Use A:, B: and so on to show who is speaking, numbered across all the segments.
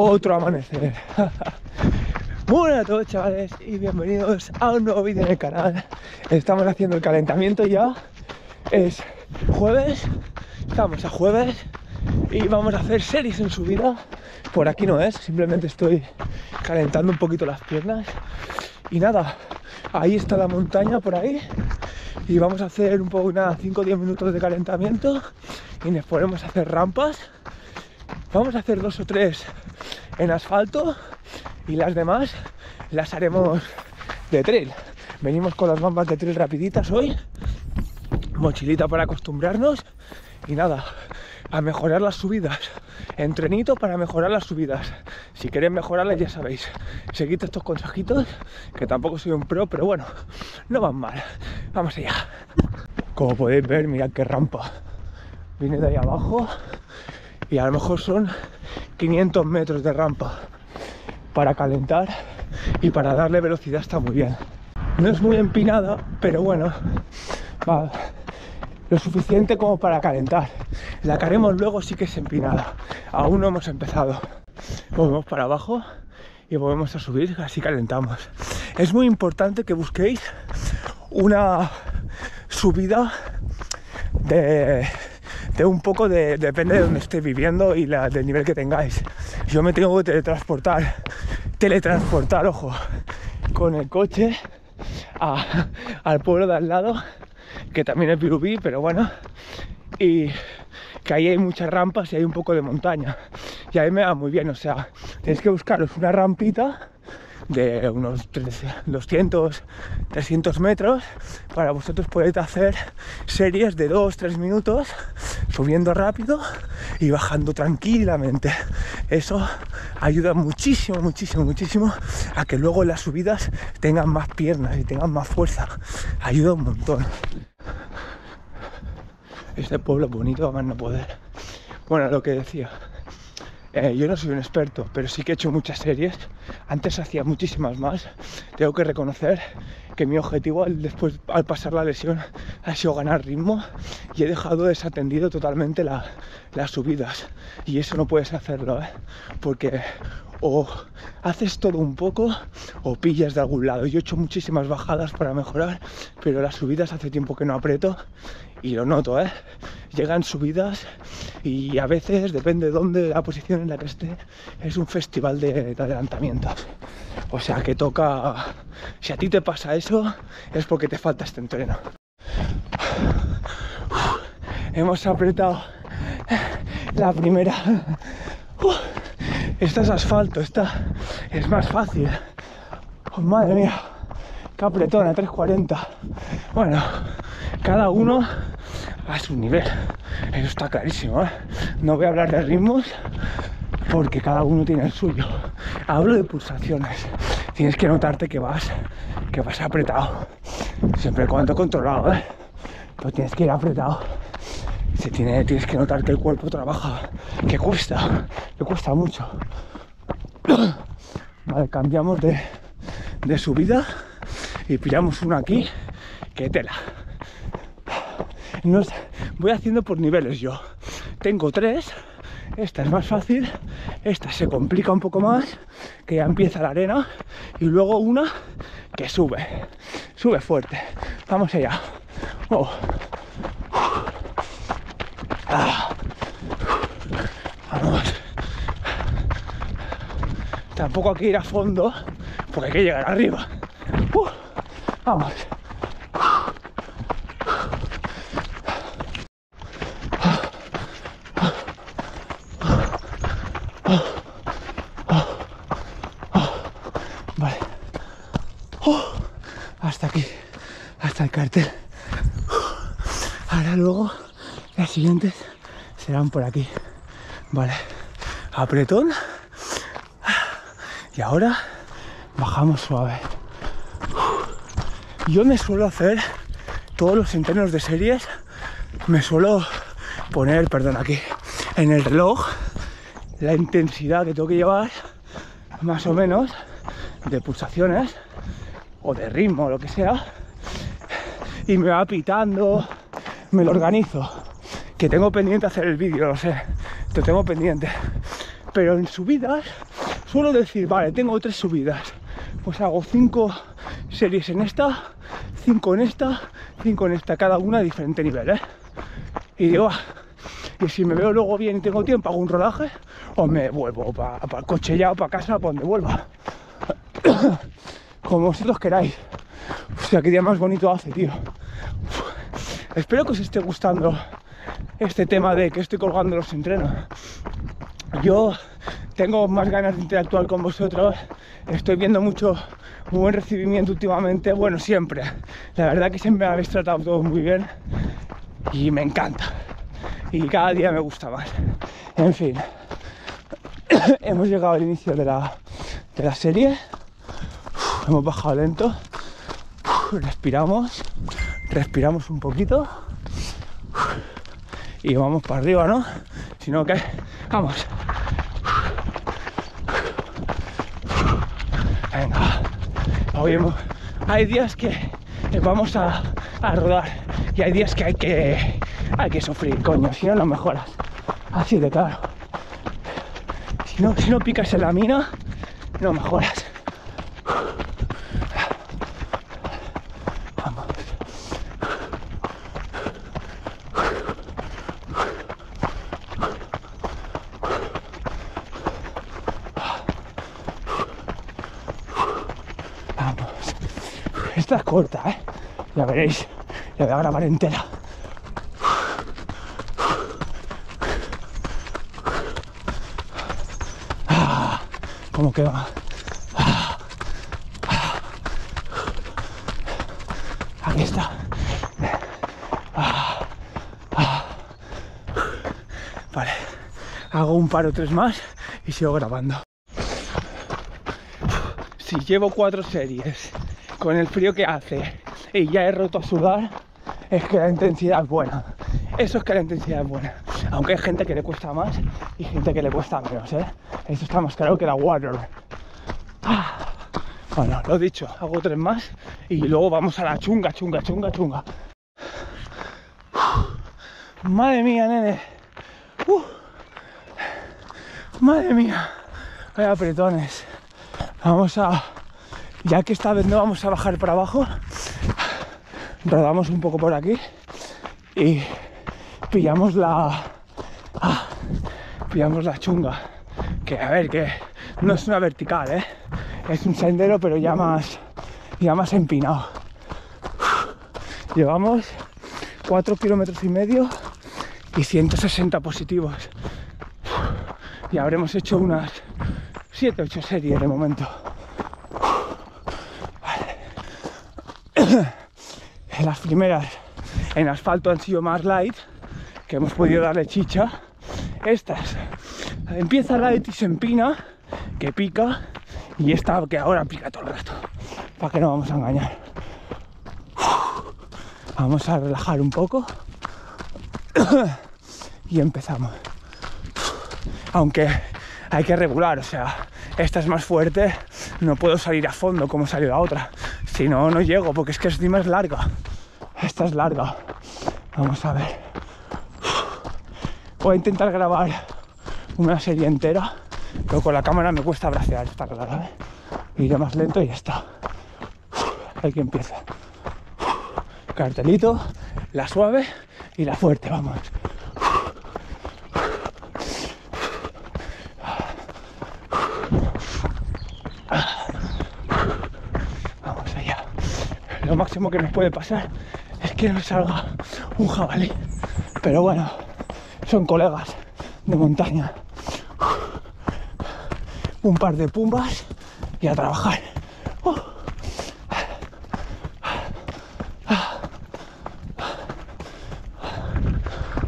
A: Otro amanecer. Buenas a todos chavales y bienvenidos a un nuevo vídeo en el canal. Estamos haciendo el calentamiento ya. Es jueves, estamos a jueves y vamos a hacer series en subida. Por aquí no es, simplemente estoy calentando un poquito las piernas. Y nada, ahí está la montaña por ahí. Y vamos a hacer un poco, nada, 5 o 10 minutos de calentamiento y nos ponemos a hacer rampas. Vamos a hacer dos o tres en asfalto y las demás las haremos de trail. Venimos con las bambas de trail rapiditas hoy, mochilita para acostumbrarnos y nada, a mejorar las subidas. Entrenito para mejorar las subidas. Si queréis mejorarlas ya sabéis, seguid estos consejitos, que tampoco soy un pro, pero bueno, no van mal. Vamos allá. Como podéis ver, mirad qué rampa. Viene de ahí abajo y a lo mejor son 500 metros de rampa para calentar y para darle velocidad está muy bien. No es muy empinada, pero bueno, va lo suficiente como para calentar. La que haremos luego sí que es empinada. Aún no hemos empezado. Volvemos para abajo y volvemos a subir, así calentamos. Es muy importante que busquéis una subida de, un poco de, depende de donde estéis viviendo y del nivel que tengáis. Yo me tengo que teletransportar, teletransportar, ojo, con el coche al pueblo de al lado, que también es Virubí, pero bueno, y que ahí hay muchas rampas y hay un poco de montaña. Y ahí me va muy bien, o sea, tenéis que buscaros una rampita de unos 13 200, 300 metros para vosotros poder hacer series de 2-3 minutos subiendo rápido y bajando tranquilamente. Eso ayuda muchísimo, muchísimo, muchísimo a que luego las subidas tengan más piernas y tengan más fuerza. Ayuda un montón. Este pueblo bonito, a más no poder. Bueno, lo que decía. Eh, yo no soy un experto, pero sí que he hecho muchas series. Antes hacía muchísimas más. Tengo que reconocer que mi objetivo al, después, al pasar la lesión ha sido ganar ritmo y he dejado desatendido totalmente la- las subidas. Y eso no puedes hacerlo, ¿eh? porque o haces todo un poco o pillas de algún lado. Yo he hecho muchísimas bajadas para mejorar, pero las subidas hace tiempo que no aprieto y lo noto, ¿eh? Llegan subidas y a veces, depende de dónde, la posición en la que esté, es un festival de, de adelantamientos. O sea que toca, si a ti te pasa eso, es porque te falta este entreno. Hemos apretado la primera. Esta es asfalto, esta es más fácil. Oh, madre mía, qué apretona, 340. Bueno, cada uno a su nivel. Eso está clarísimo. ¿eh? No voy a hablar de ritmos porque cada uno tiene el suyo. Hablo de pulsaciones. Tienes que notarte que vas, que vas apretado. Siempre cuando controlado, ¿eh? Pero tienes que ir apretado. Se tiene, tienes que notar que el cuerpo trabaja, que cuesta, que cuesta mucho. Cambiamos de, de subida y pillamos uno aquí, que tela. No sé, voy haciendo por niveles yo. Tengo tres, esta es más fácil, esta se complica un poco más, que ya empieza la arena, y luego una que sube, sube fuerte. Vamos allá. Oh. Ah. Tampoco hay que ir a fondo, porque hay que llegar arriba. Uh. Vamos. Vale. Uh, hasta aquí, hasta el cartel. Ahora luego las siguientes serán por aquí. Vale. Apretón. Y ahora bajamos suave. Yo me suelo hacer todos los entrenos de series, me suelo poner, perdón, aquí en el reloj la intensidad que tengo que llevar, más o menos, de pulsaciones o de ritmo o lo que sea, y me va pitando, me lo organizo. Que tengo pendiente hacer el vídeo, lo sé, te tengo pendiente. Pero en subidas suelo decir, vale, tengo tres subidas. Pues hago cinco series en esta, cinco en esta, cinco en esta, cada una a diferente nivel, ¿eh? Y digo, y si me veo luego bien y tengo tiempo, hago un rodaje o me vuelvo para el coche ya o para casa, para donde vuelva. Como vosotros queráis. Hostia, qué día más bonito hace, tío. Espero que os esté gustando este tema de que estoy colgando los entrenos. Yo tengo más ganas de interactuar con vosotros. Estoy viendo mucho muy buen recibimiento últimamente. Bueno, siempre. La verdad que siempre me habéis tratado todos muy bien. Y me encanta. Y cada día me gusta más. En fin. Hemos llegado al inicio de la, de la serie. Hemos bajado lento. Respiramos. Respiramos un poquito. Y vamos para arriba, ¿no? Si no, ¿qué? Vamos. Hay días que vamos a, a rodar y hay días que hay que hay que sufrir, coño, si no no mejoras. Así de claro. Si no, si no picas en la mina, no mejoras. Corta, ¿eh? Ya veréis. La voy a grabar entera. Ah, ¿Cómo queda? Ah. Aquí está. Ah, ah. Vale. Hago un par o tres más y sigo grabando. Si llevo cuatro series con el frío que hace y ya he roto a sudar, es que la intensidad es buena. Eso es que la intensidad es buena. Aunque hay gente que le cuesta más y gente que le cuesta menos, ¿eh? Eso está más claro que la water. Ah. Bueno, lo dicho, hago tres más y luego vamos a la chunga, chunga, chunga, chunga. Madre mía, nene. Madre mía. Vaya apretones. Vamos a. Ya que esta vez no vamos a bajar para abajo, rodamos un poco por aquí y pillamos la. ah, pillamos la chunga. Que a ver, que no es una vertical, ¿eh? Es un sendero, pero ya más. ya más empinado. Llevamos 4 kilómetros y medio y 160 positivos. Y habremos hecho unas 7, 8 series de momento. Las primeras en asfalto han sido más light, que hemos podido darle chicha. Estas empieza light y se empina, que pica, y esta que ahora pica todo el rato. Para que no vamos a engañar. Vamos a relajar un poco y empezamos. Aunque hay que regular, o sea, esta es más fuerte, no puedo salir a fondo como salió la otra. Si no, no llego, porque es que encima es larga. Esta es larga. Vamos a ver. Voy a intentar grabar una serie entera, pero con la cámara me cuesta bracear, está claro, ¿eh? Iré más lento y ya está. Aquí empieza. Cartelito, la suave y la fuerte. Vamos allá. Lo máximo que nos puede pasar es que nos salga un jabalí. Pero bueno, son colegas de montaña. Un par de pumbas y a trabajar.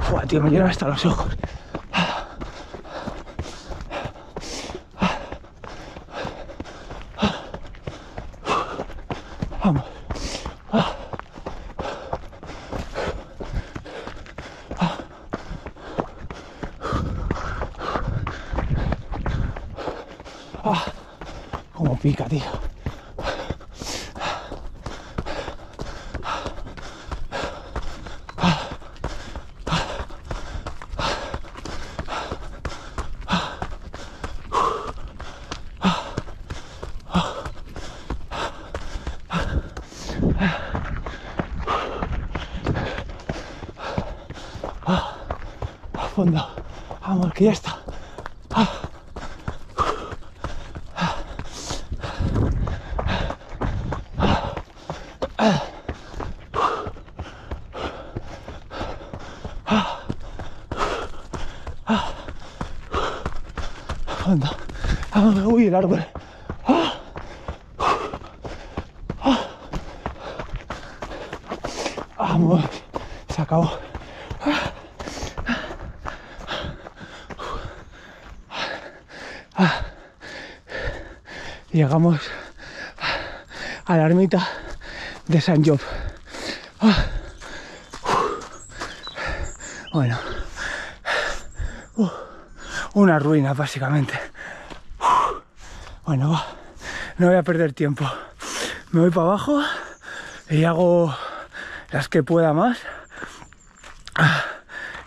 A: Fua, tío, me llenan hasta los ojos. Como pica, tío. A fondo. Vamos, que ya está. Anda. Ah, uy, el árbol. Ah. Ah. Vamos. Se acabó. Llegamos a la ermita de San Job. Bueno. Uh, Una ruina, básicamente. Bueno. No voy a perder tiempo. Me voy para abajo y hago las que pueda más.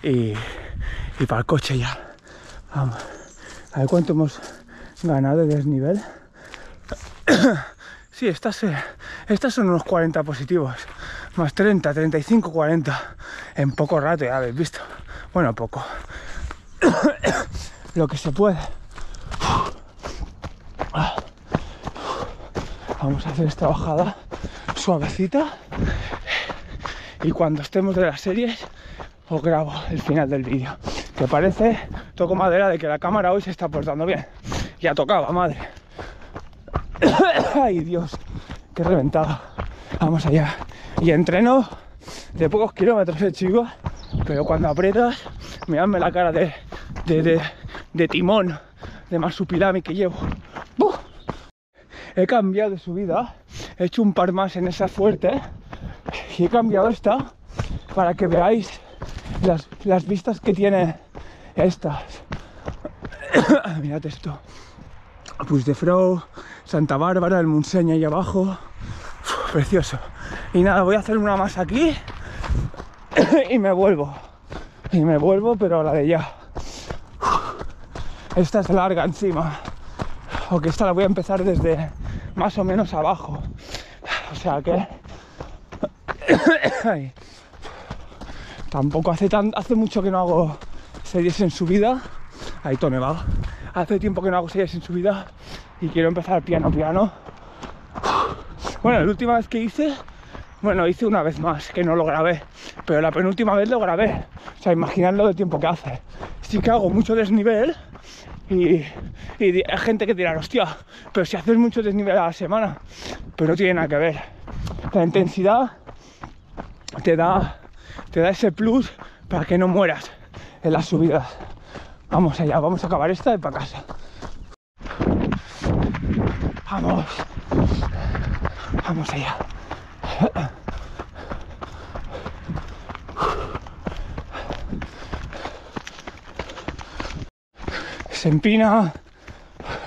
A: Y, y para el coche ya. Vamos. A ver cuánto hemos ganado de desnivel. Sí, estas, eh, estas son unos 40 positivos. Más 30, 35, 40. En poco rato, ya habéis visto. Bueno, poco. Lo que se puede. Vamos a hacer esta bajada suavecita. Y cuando estemos de las series, os grabo el final del vídeo. Que parece, toco madera de que la cámara hoy se está portando bien. Ya tocaba, madre. Ay, Dios, qué reventado. Vamos allá. Y entreno de pocos kilómetros, eh, chicos. Pero cuando aprietas, miradme la cara de, de timón, de marsupilami que llevo. He cambiado de subida, he hecho un par más en esa fuerte y he cambiado esta para que veáis las, las vistas que tiene estas. Mirad esto. Pues de Frau, Santa Bárbara, el Montseny ahí abajo. Precioso. Y nada, voy a hacer una más aquí y me vuelvo. Y me vuelvo, pero a la de ya. Esta es larga encima. Aunque esta la voy a empezar desde más o menos abajo. O sea que. Tampoco hace tan. hace mucho que no hago series en subida. Ahí todo me va. Hace tiempo que no hago series en subida y quiero empezar piano piano. Bueno, la última vez que hice, bueno, hice una vez más, que no lo grabé, pero la penúltima vez lo grabé. O sea, imaginadlo del tiempo que hace. Sí que hago mucho desnivel y, hay gente que dirá, hostia, pero si haces mucho desnivel a la semana, pero no tiene nada que ver. La intensidad te da, te da ese plus para que no mueras en las subidas. Vamos allá, vamos a acabar esta y para casa. Vamos. Vamos allá. Se empina.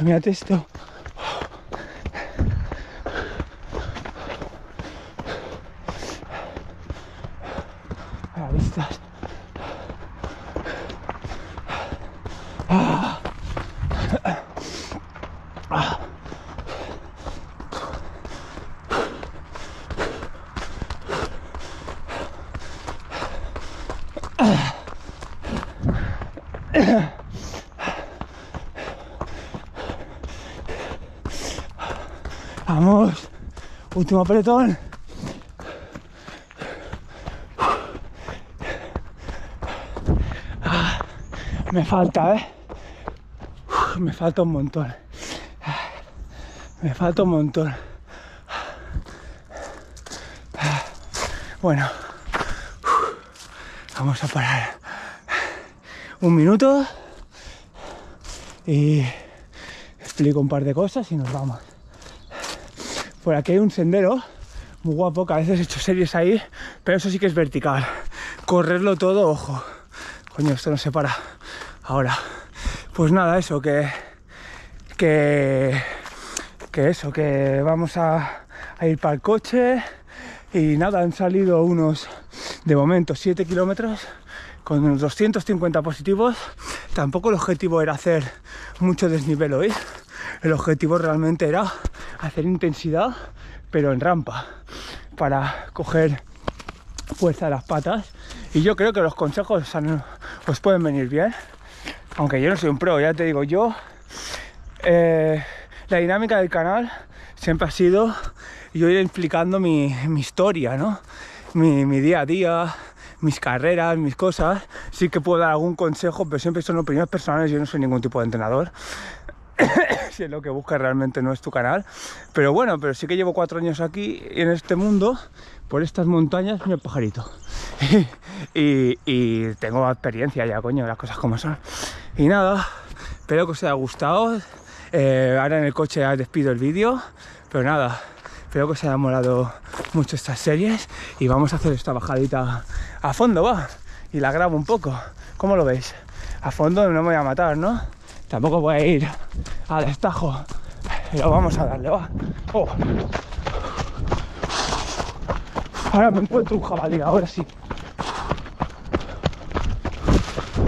A: Mírate esto. A la vista. Vamos. Último apretón. Ah, Me falta, ¿eh? Me falta un montón. Me falta un montón. Bueno. Vamos a parar un minuto y explico un par de cosas y nos vamos. Por aquí hay un sendero muy guapo, que a veces he hecho series ahí, pero eso sí que es vertical. Correrlo todo, ojo. Coño, esto no se para. Ahora. Pues nada, eso, que. Que. Que eso, que vamos a, ir para el coche. Y nada, han salido unos, de momento, 7 kilómetros con unos 250 positivos. Tampoco el objetivo era hacer mucho desnivel hoy. El objetivo realmente era hacer intensidad, pero en rampa, para coger fuerza de las patas. Y yo creo que los consejos os, pueden venir bien. Aunque yo no soy un pro, ya te digo, yo eh, la dinámica del canal siempre ha sido yo ir explicando mi, mi historia, ¿no? Mi, mi día a día, mis carreras, mis cosas. Sí que puedo dar algún consejo, pero siempre son opiniones personales. Yo no soy ningún tipo de entrenador. si es lo que buscas realmente no es tu canal. Pero bueno, pero sí que llevo cuatro años aquí en este mundo, por estas montañas, el pajarito. y, tengo experiencia ya, coño, las cosas como son. Y nada, espero que os haya gustado. Eh, ahora en el coche despido el vídeo, pero nada, espero que os haya molado mucho estas series y vamos a hacer esta bajadita a fondo, va. Y la grabo un poco. ¿Cómo lo veis? A fondo no me voy a matar, ¿no? Tampoco voy a ir a destajo. Pero vamos a darle, va. Oh. Ahora me encuentro un jabalí, ahora sí.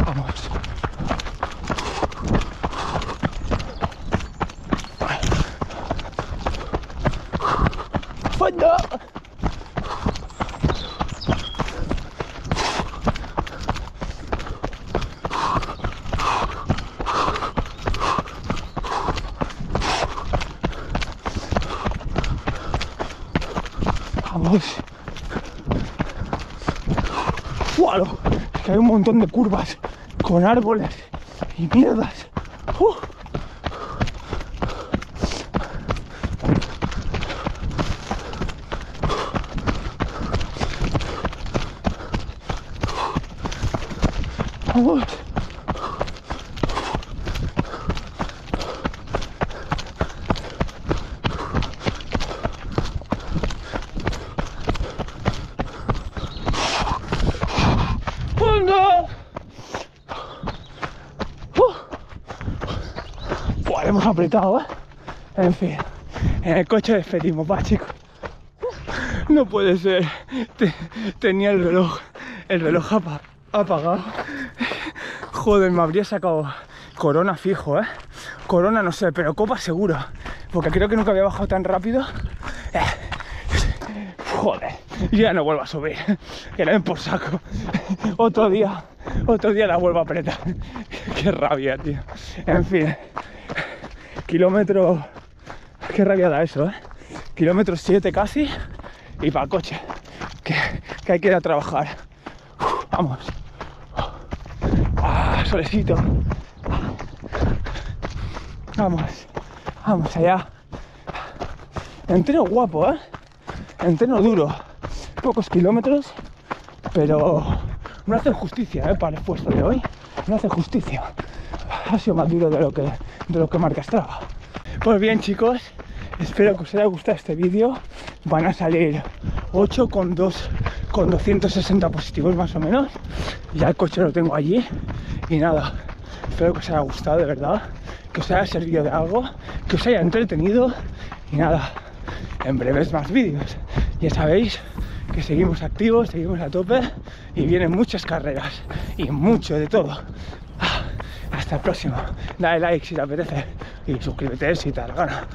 A: Vamos. ¡Fondo! ¡Guau! Es que hay un montón de curvas con árboles y mierdas. ¡Uh! Vamos. ¡Fondo! ¡Uh! Buah, hemos ¿eh? En fin, en el coche despedimos, va, chicos. No puede ser. Te- tenía el reloj, el reloj apa- apagado. Joder, me habría sacado corona fijo, ¿eh? Corona no sé, pero copa seguro. Porque creo que nunca había bajado tan rápido. Eh, Joder, ya no vuelvo a subir. Que le den por saco. Otro día, otro día la vuelvo a apretar. Qué rabia, tío. En fin, kilómetro. Qué rabia da eso, ¿eh? Kilómetro 7 casi y para coche. Que, que hay que ir a trabajar. Vamos. Ah, solecito. Vamos, vamos allá. Entreno guapo, ¿eh? Entreno duro. Pocos kilómetros, pero no hace justicia, ¿eh? Para el esfuerzo de hoy. No hace justicia. Ha sido más duro de lo que, de lo que marca Strava. Pues bien, chicos, espero que os haya gustado este vídeo. Van a salir 8 con 2 con 260 positivos más o menos. Ya el coche lo tengo allí. Y nada, espero que os haya gustado de verdad, que os haya servido de algo, que os haya entretenido. Y nada, en breves más vídeos. Ya sabéis que seguimos activos, seguimos a tope y vienen muchas carreras y mucho de todo. Hasta el próximo. Dale like si te apetece y suscríbete si te da la gana.